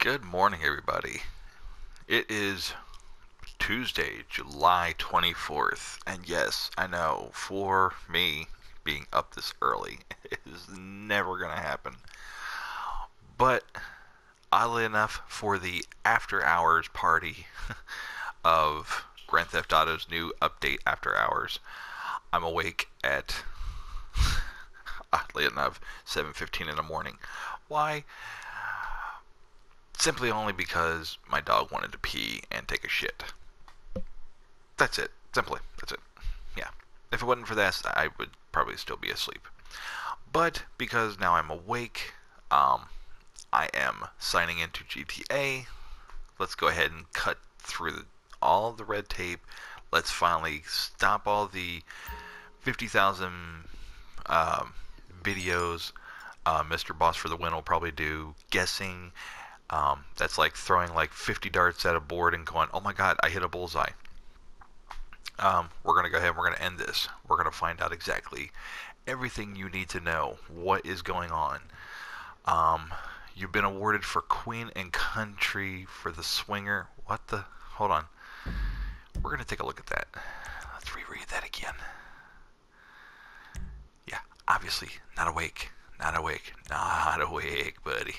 Good morning, everybody. It is Tuesday, July 24th, and yes, I know for me, being up this early is never going to happen. But oddly enough, for the after hours party of Grand Theft Auto's new update after hours, I'm awake at oddly enough 7:15 in the morning. Why? Simply only because my dog wanted to pee and take a shit. That's it. Simply. That's it. Yeah. If it wasn't for this, I would probably still be asleep. But because now I'm awake, um, I am signing into GTA. Let's go ahead and cut through the, all the red tape. Let's finally stop all the 50,000 um, videos. Uh, Mr. Boss for the win will probably do guessing. Um, that's like throwing like 50 darts at a board and going, oh my god, I hit a bullseye. Um, we're going to go ahead and we're going to end this. We're going to find out exactly everything you need to know. What is going on? Um, you've been awarded for Queen and Country for the Swinger. What the? Hold on. We're going to take a look at that. Let's reread that again. Yeah, obviously, not awake. Not awake. Not awake, buddy.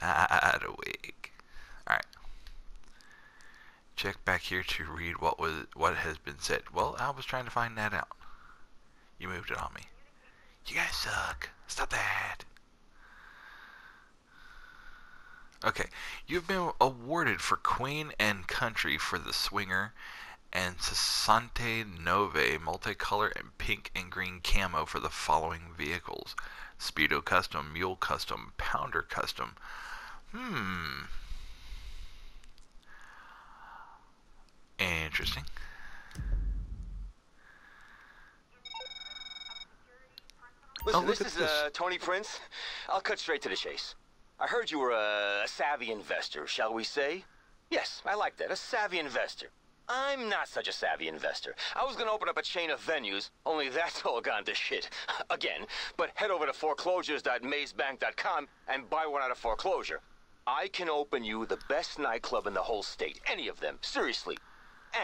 Not awake. Alright check back here to read what was what has been said. Well, I was trying to find that out. You moved it on me. You guys suck. Stop that. Okay, you've been awarded for Queen and Country for the Swinger and Sessanta Nove multicolor and pink and green camo for the following vehicles. Speedo Custom, Mule Custom, Pounder Custom. Hmm. Interesting. Listen, oh, this is this. Uh, Tony Prince. I'll cut straight to the chase. I heard you were a, a savvy investor, shall we say? Yes, I like that. A savvy investor. I'm not such a savvy investor. I was gonna open up a chain of venues, only that's all gone to shit. Again. But head over to foreclosures.mazebank.com and buy one out of foreclosure. I can open you the best nightclub in the whole state. Any of them. Seriously.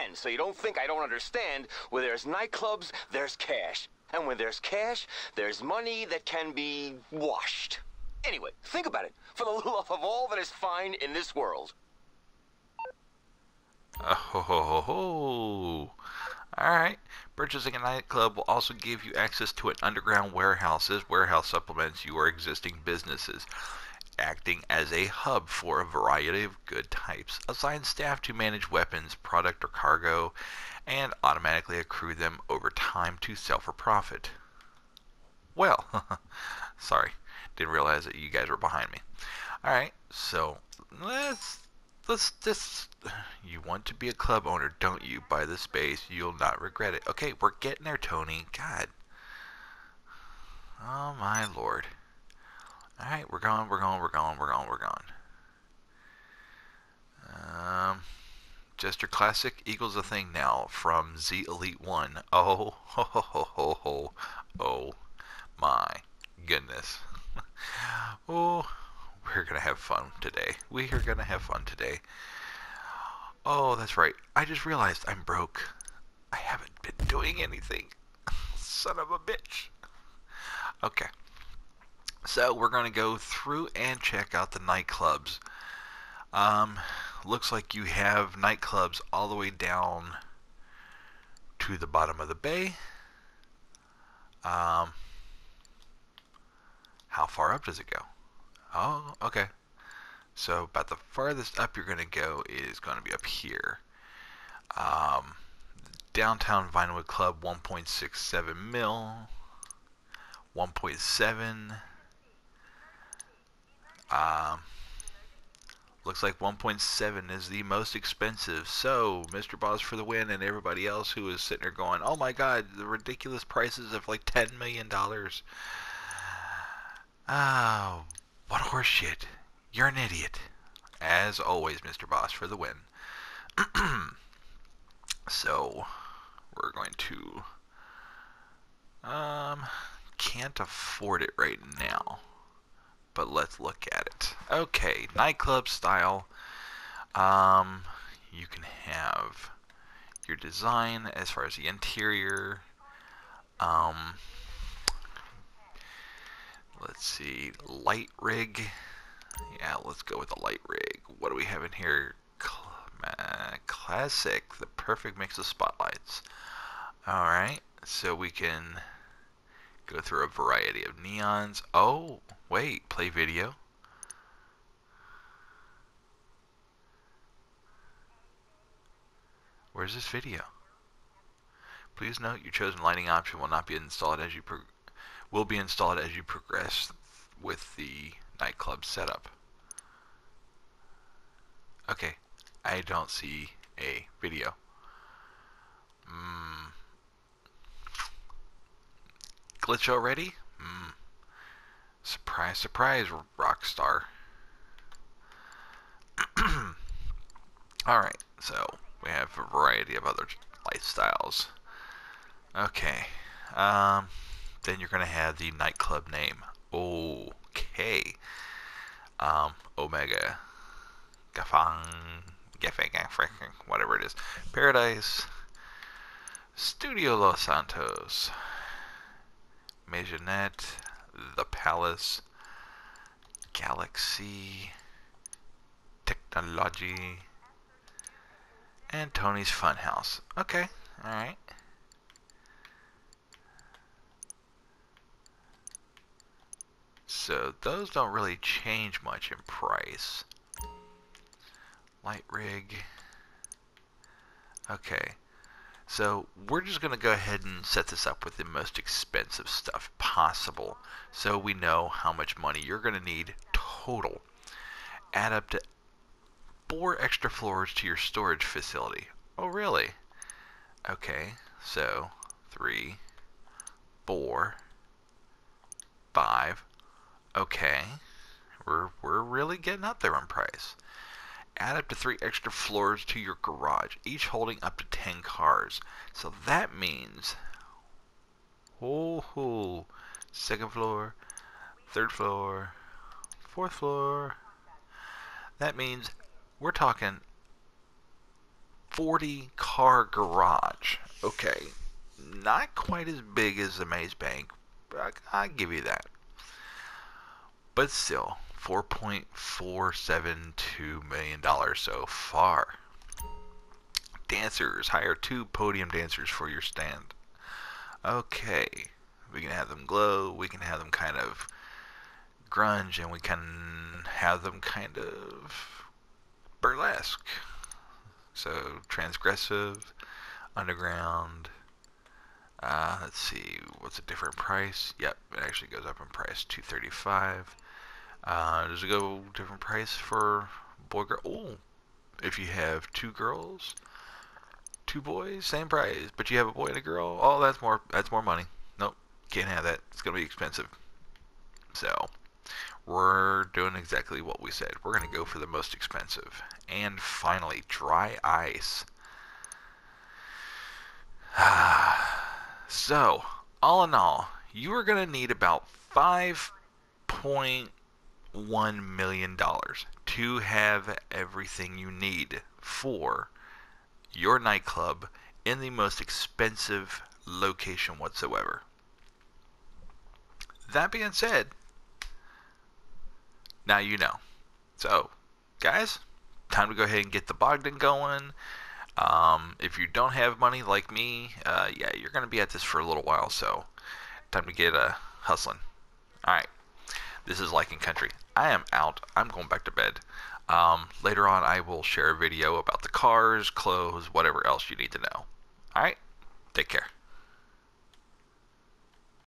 And so you don't think I don't understand, where there's nightclubs, there's cash. And when there's cash, there's money that can be washed. Anyway, think about it. For the love of all that is fine in this world. Oh, ho, ho, ho. Alright. Purchasing a nightclub will also give you access to an underground warehouse. This warehouse supplements your existing businesses acting as a hub for a variety of good types. Assign staff to manage weapons, product, or cargo, and automatically accrue them over time to sell for profit. Well, sorry, didn't realize that you guys were behind me. Alright, so let's let's just you want to be a club owner, don't you? Buy the space, you'll not regret it. Okay, we're getting there, Tony. God. Oh my lord. Alright, we're going, we're going, we're going, we're going, we're going. Um, Jester Classic equals a thing now from Z Elite 1. Oh, ho, ho, ho, ho, ho. oh my goodness. oh, we're going to have fun today. We are going to have fun today. Oh, that's right. I just realized I'm broke. I haven't been doing anything. Son of a bitch. Okay. So we're going to go through and check out the nightclubs. Um, looks like you have nightclubs all the way down to the bottom of the bay. Um, how far up does it go? Oh, okay. So about the farthest up you're going to go is going to be up here. Um, downtown Vinewood Club 1.67 mil, 1.7 um, looks like 1.7 is the most expensive. So, Mr. Boss for the win, and everybody else who is sitting there going, "Oh my God, the ridiculous prices of like 10 million dollars." Oh, what horseshit! You're an idiot, as always, Mr. Boss for the win. so, we're going to um can't afford it right now but let's look at it. Okay, nightclub style. Um, you can have your design as far as the interior. Um, let's see, light rig. Yeah, let's go with the light rig. What do we have in here? Classic, the perfect mix of spotlights. Alright, so we can go through a variety of neons. Oh, wait, play video. Where's this video? Please note your chosen lighting option will not be installed as you will be installed as you progress with the nightclub setup. Okay, I don't see a video. Mm. Glitch already? Mm. Surprise, surprise, Rockstar. Alright, so we have a variety of other lifestyles. Okay. Um, then you're going to have the nightclub name. Okay. Um, Omega. Gafang. Gefe, whatever it is. Paradise. Studio Los Santos. Maisonette. The Palace. Galaxy. Technology and Tony's Funhouse. Okay, alright. So those don't really change much in price. Light rig. Okay. So we're just going to go ahead and set this up with the most expensive stuff possible so we know how much money you're going to need total. Add up to four extra floors to your storage facility. Oh, really? Okay, so three, four, five. Okay, we're, we're really getting up there in price. Add up to three extra floors to your garage, each holding up to 10 cars. So that means, oh, oh second floor, third floor, fourth floor. That means we're talking 40 car garage. Okay, not quite as big as the Maze Bank, but I, I give you that. But still, $4.472 million so far. Dancers, hire two podium dancers for your stand. Okay, we can have them glow, we can have them kind of grunge, and we can have them kind of burlesque. So transgressive, underground. Uh, let's see, what's a different price? Yep, it actually goes up in price. 235. Uh, does it go different price for boy girl? Oh, if you have two girls, two boys, same price. But you have a boy and a girl. Oh, that's more. That's more money. Nope, can't have that. It's gonna be expensive. So, we're doing exactly what we said. We're going to go for the most expensive. And finally, dry ice. so, all in all, you are going to need about $5.1 million to have everything you need for your nightclub in the most expensive location whatsoever. That being said, now you know. So, guys, time to go ahead and get the Bogdan going. Um, if you don't have money like me, uh, yeah, you're going to be at this for a little while, so time to get uh, hustling. Alright, this is Lycan Country. I am out. I'm going back to bed. Um, later on, I will share a video about the cars, clothes, whatever else you need to know. Alright, take care.